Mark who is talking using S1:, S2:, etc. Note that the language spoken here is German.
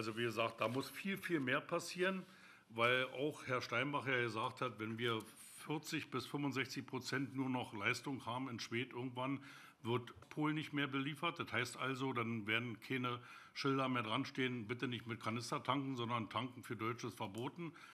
S1: Also wie gesagt, da muss viel, viel mehr passieren, weil auch Herr Steinbach ja gesagt hat, wenn wir 40 bis 65 Prozent nur noch Leistung haben in Schwedt irgendwann, wird Polen nicht mehr beliefert. Das heißt also, dann werden keine Schilder mehr dran stehen, bitte nicht mit Kanister tanken, sondern tanken für Deutsches verboten.